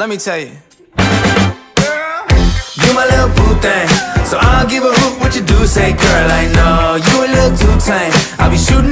let me tell you. You my little boo thing, so I don't give a hoot what you do say, girl. I know you a little too tame. I'll be shooting.